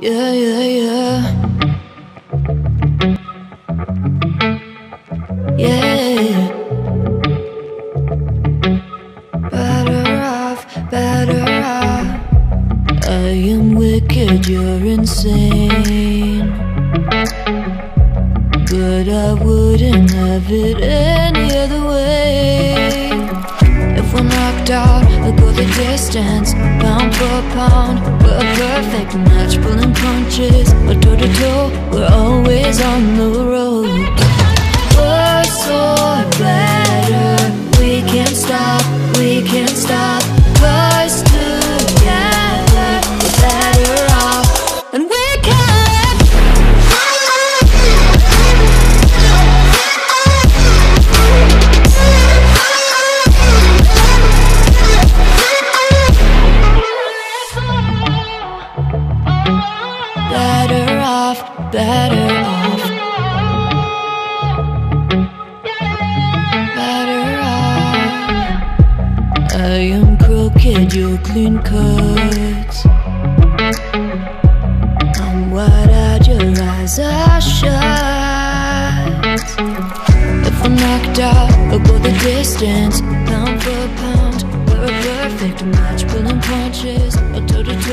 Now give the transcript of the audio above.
Yeah, yeah, yeah. Yeah. Better off, better off. I am wicked, you're insane. But I wouldn't have it any other way. If we're knocked out, distance, pound for pound. We're a perfect match, pulling punches, but toe to toe, we're always on the road. Worse or better, we can't stop, we can't better off. Better off. I am crooked, you're clean cut. I'm wide eyed, your eyes are shut. If I'm knocked out, I'll go the distance. Pound for pound, we're a perfect match. Pulling punches, a toe to toe.